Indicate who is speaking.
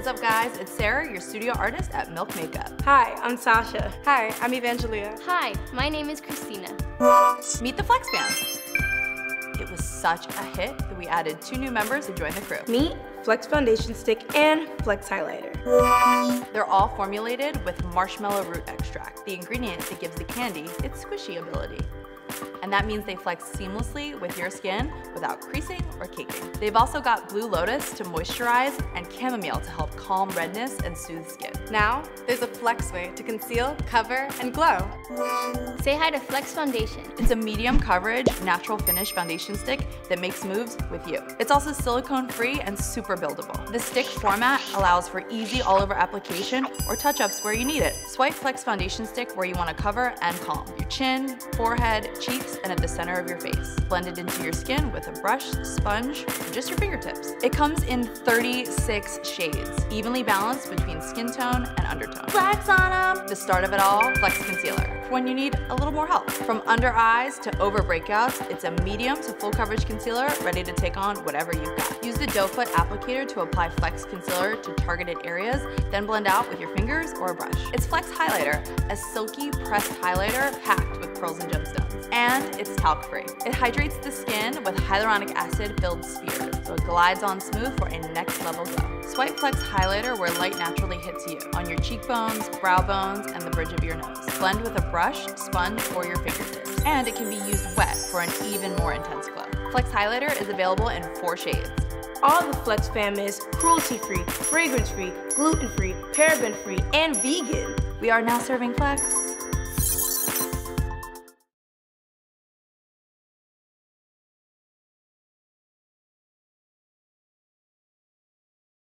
Speaker 1: What's up guys, it's Sarah, your studio artist at Milk Makeup.
Speaker 2: Hi, I'm Sasha.
Speaker 3: Hi, I'm Evangelia.
Speaker 4: Hi, my name is Christina.
Speaker 1: Meet the Flex Fam. It was such a hit that we added two new members to join the crew.
Speaker 2: Meet Flex Foundation Stick and Flex Highlighter.
Speaker 1: They're all formulated with marshmallow root extract, the ingredient that gives the candy its squishy ability and that means they flex seamlessly with your skin without creasing or caking. They've also got Blue Lotus to moisturize and chamomile to help calm redness and soothe skin.
Speaker 3: Now, there's a flex way to conceal, cover, and glow.
Speaker 4: Say hi to Flex Foundation.
Speaker 1: It's a medium coverage, natural finish foundation stick that makes moves with you. It's also silicone free and super buildable. The stick format allows for easy all over application or touch-ups where you need it. Swipe Flex Foundation Stick where you want to cover and calm. Your chin, forehead, cheeks, and at the center of your face. Blend it into your skin with a brush, sponge, or just your fingertips. It comes in 36 shades, evenly balanced between skin tone and undertone. Flex on them! The start of it all, Flex Concealer when you need a little more help. From under eyes to over breakouts, it's a medium to full coverage concealer ready to take on whatever you've got. Use the doe foot applicator to apply Flex Concealer to targeted areas, then blend out with your fingers or a brush. It's Flex Highlighter, a silky pressed highlighter packed with pearls and gemstones. And it's talc free. It hydrates the skin with hyaluronic acid filled spheres, so it glides on smooth for a next level glow. Swipe Flex Highlighter where light naturally hits you, on your cheekbones, brow bones, and the bridge of your nose. Blend with a brush, sponge, or your fingertips. And it can be used wet for an even more intense glow. Flex Highlighter is available in four shades.
Speaker 2: All the Flex fam is cruelty-free, fragrance-free, gluten-free, paraben-free, and vegan.
Speaker 1: We are now serving Flex.